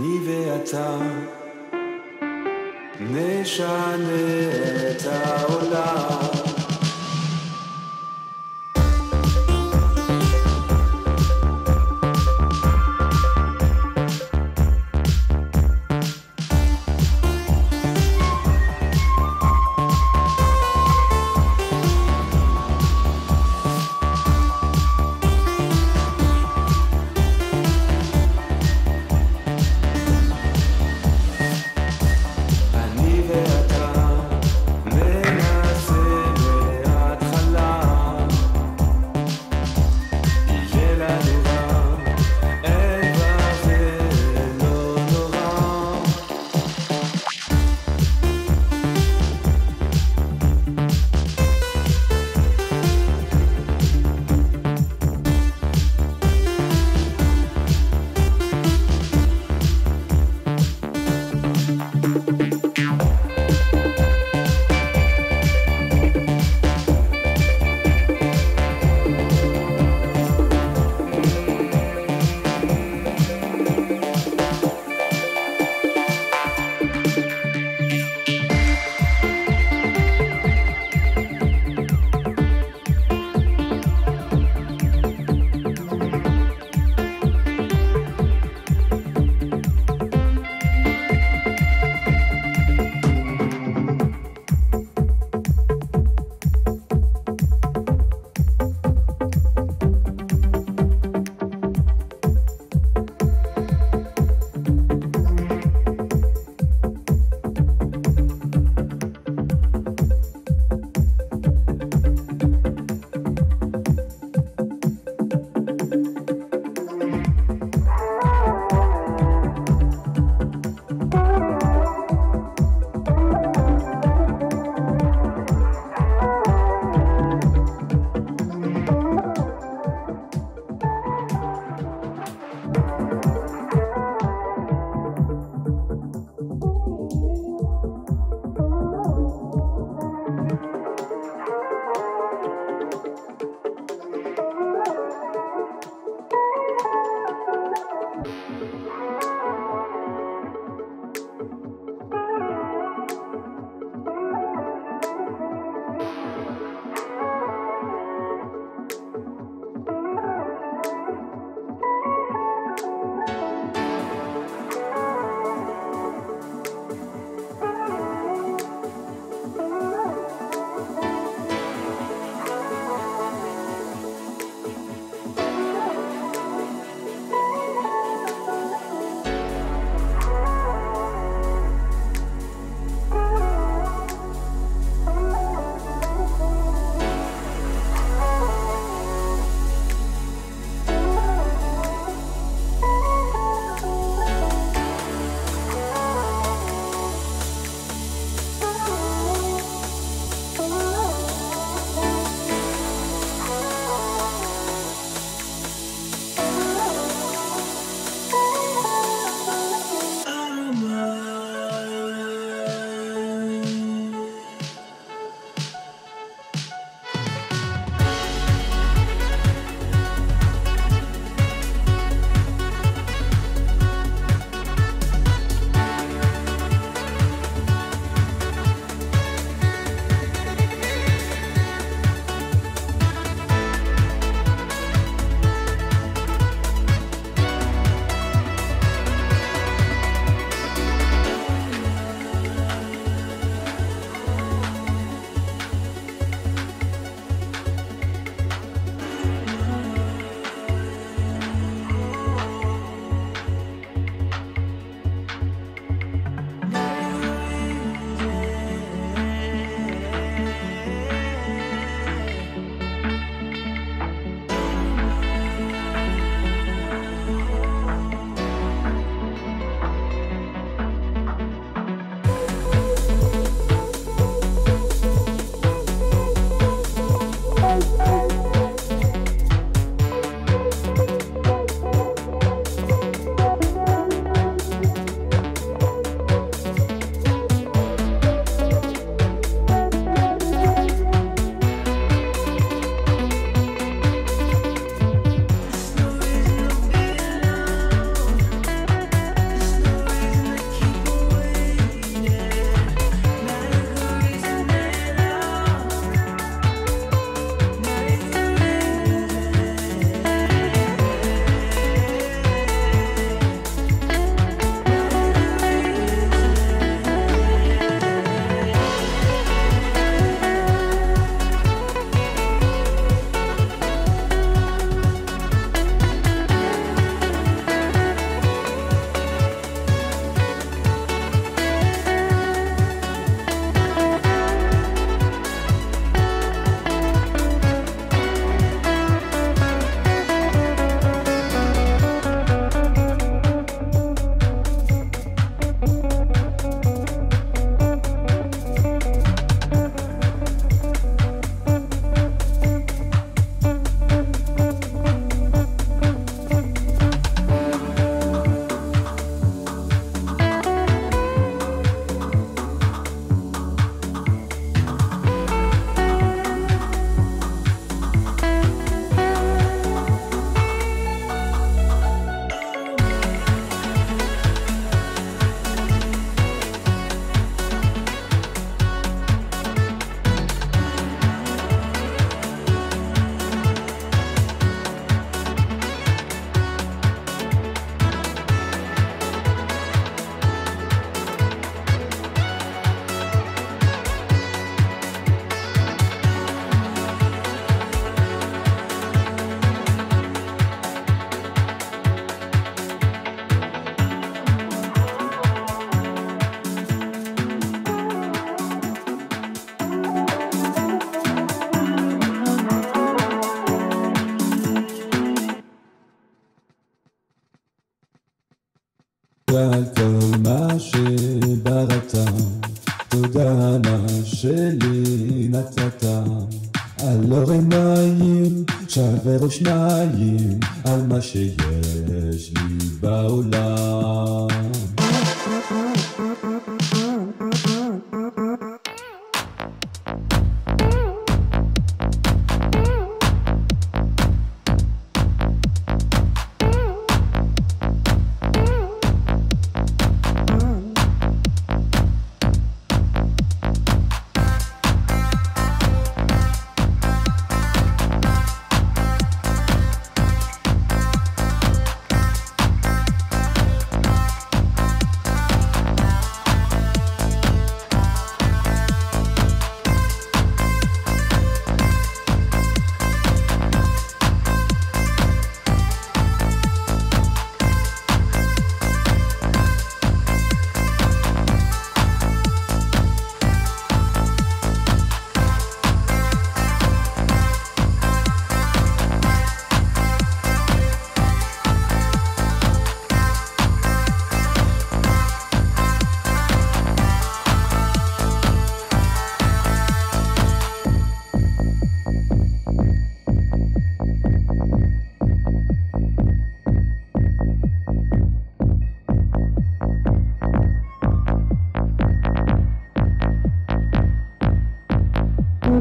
אני ואתה נשנה את העולם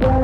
Bye.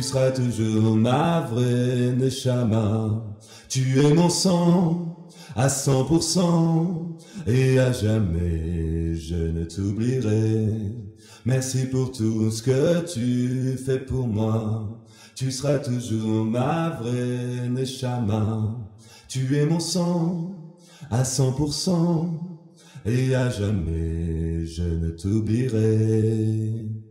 Toujours ma vraie Neshama. Tu es mon sang à cent pour cent et à jamais je ne t'oublierai. Merci pour tout ce que tu fais pour moi. Tu seras toujours ma vraie Neshama. Tu es mon sang à cent pour cent et à jamais je ne t'oublierai.